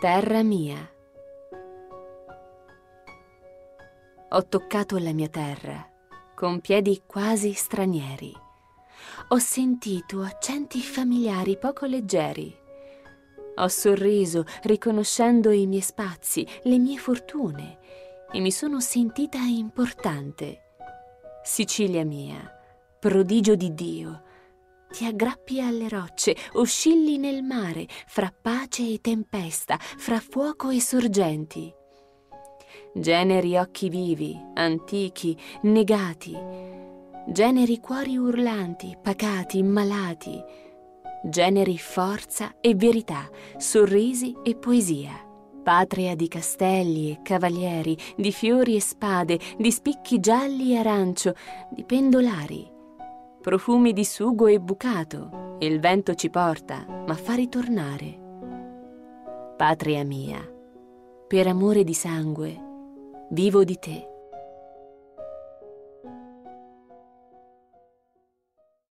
Terra mia. Ho toccato la mia terra con piedi quasi stranieri. Ho sentito accenti familiari poco leggeri. Ho sorriso riconoscendo i miei spazi, le mie fortune e mi sono sentita importante. Sicilia mia, prodigio di Dio, ti aggrappi alle rocce, oscilli nel mare, fra pace e tempesta, fra fuoco e sorgenti. Generi occhi vivi, antichi, negati, generi cuori urlanti, pacati, malati, generi forza e verità, sorrisi e poesia. Patria di castelli e cavalieri, di fiori e spade, di spicchi gialli e arancio, di pendolari, profumi di sugo e bucato, il vento ci porta, ma fa ritornare. Patria mia, per amore di sangue, vivo di te.